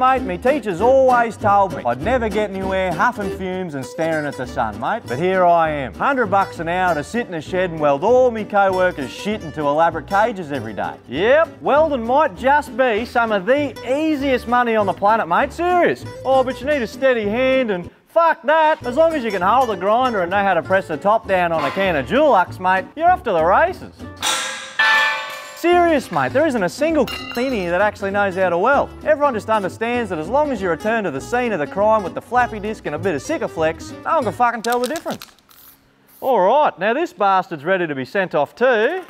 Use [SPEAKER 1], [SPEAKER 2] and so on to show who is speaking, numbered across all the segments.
[SPEAKER 1] mate, me teachers always told me I'd never get anywhere huffing fumes and staring at the sun, mate. But here I am, 100 bucks an hour to sit in a shed and weld all me co-workers shit into elaborate cages every day. Yep, welding might just be some of the easiest money on the planet, mate, serious. Oh, but you need a steady hand and Fuck that! As long as you can hold the grinder and know how to press the top down on a can of Dulux, mate, you're off to the races. Serious, mate, there isn't a single in that actually knows how to weld. Everyone just understands that as long as you return to the scene of the crime with the flappy disc and a bit of Sikaflex, no one can fucking tell the difference. All right, now this bastard's ready to be sent off to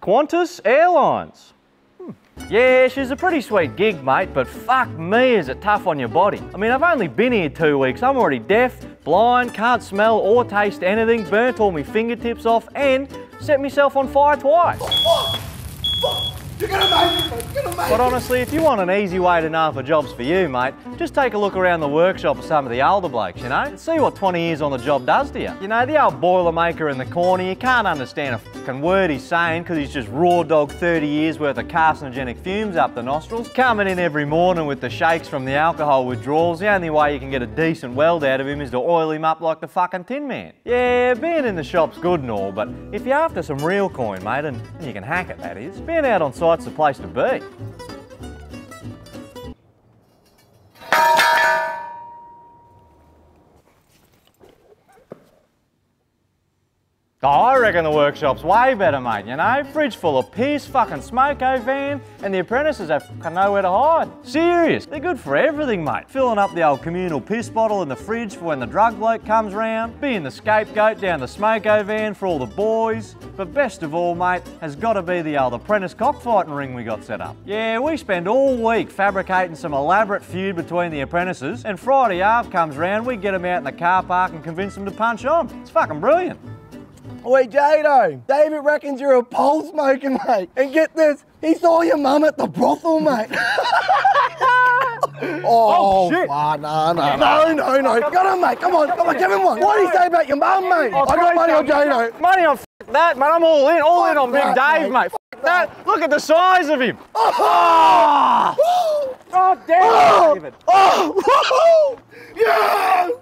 [SPEAKER 1] Qantas Airlines. Hmm. Yeah, she's a pretty sweet gig, mate, but fuck me is it tough on your body. I mean, I've only been here two weeks. I'm already deaf, blind, can't smell or taste anything, burnt all my fingertips off, and set myself on fire twice.
[SPEAKER 2] You're gonna make it, mate. You're gonna make
[SPEAKER 1] But honestly, if you want an easy way to know if a job's for you, mate, just take a look around the workshop of some of the older blokes, you know? See what 20 years on the job does to you. You know, the old boilermaker in the corner, you can't understand a fucking word he's saying because he's just raw dog 30 years worth of carcinogenic fumes up the nostrils. Coming in every morning with the shakes from the alcohol withdrawals, the only way you can get a decent weld out of him is to oil him up like the fucking Tin Man. Yeah, being in the shop's good and all, but if you're after some real coin, mate, and you can hack it, that is, being out on site's the place to be. Oh, I reckon the workshop's way better, mate, you know? Fridge full of piss, fucking smoko eh, van, and the apprentices have nowhere to hide. Serious, they're good for everything, mate. Filling up the old communal piss bottle in the fridge for when the drug bloke comes round, being the scapegoat down the smoko eh, van for all the boys. But best of all, mate, has got to be the old apprentice cockfighting ring we got set up. Yeah, we spend all week fabricating some elaborate feud between the apprentices, and Friday half comes round, we get them out in the car park and convince them to punch on. It's fucking brilliant.
[SPEAKER 2] Wait, Jado, David reckons you're a pole smoker, mate. And get this, he saw your mum at the brothel, mate. Oh, oh,
[SPEAKER 1] shit.
[SPEAKER 2] fuck, no, no, no, no, no. Got him, mate. Come on, come on, give him one. What did he say about your mum, mate? Oh, I got money on Jado.
[SPEAKER 1] Money on f- that, man. I'm all in, all in on Big Dave, mate. F- that. Look at the size of him. Oh, oh damn, David.
[SPEAKER 2] Oh, woohoo!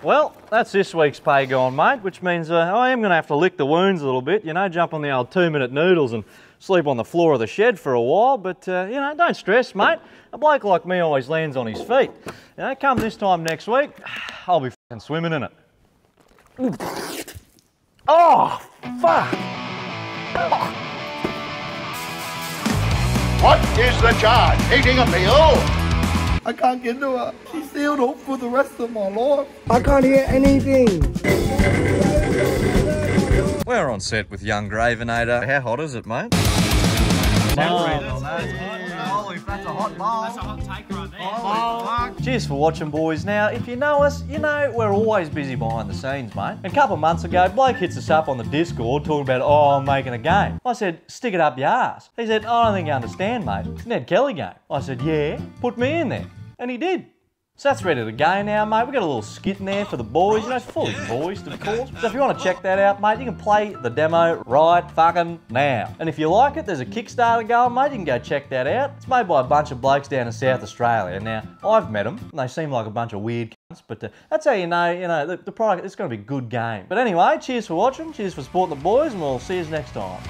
[SPEAKER 2] Yeah!
[SPEAKER 1] Well, that's this week's pay gone, mate, which means uh, I am going to have to lick the wounds a little bit, you know, jump on the old two minute noodles and sleep on the floor of the shed for a while. But, uh, you know, don't stress, mate. A bloke like me always lands on his feet. You know, come this time next week, I'll be fing swimming in it. Oh, fuck.
[SPEAKER 3] What is the charge? Eating a meal?
[SPEAKER 2] I can't get to her. She's sealed up for the rest of my life. I can't hear anything.
[SPEAKER 1] We're on set with young Gravenator. How hot is it, mate? Oh. That's a hot mole. That's a hot take. Cheers for watching, boys. Now, if you know us, you know we're always busy behind the scenes, mate. And a couple of months ago, Blake hits us up on the Discord talking about, oh, I'm making a game. I said, stick it up your ass. He said, I don't think you understand, mate. It's Ned Kelly game. I said, yeah, put me in there. And he did. So that's ready to go now, mate. We've got a little skit in there for the boys, you know, fully voiced, of course. So if you want to check that out, mate, you can play the demo right fucking now. And if you like it, there's a Kickstarter going, mate. You can go check that out. It's made by a bunch of blokes down in South Australia. Now, I've met them, and they seem like a bunch of weird cunts, but uh, that's how you know, you know, the, the product, it's going to be a good game. But anyway, cheers for watching, cheers for supporting the boys, and we'll see you next time.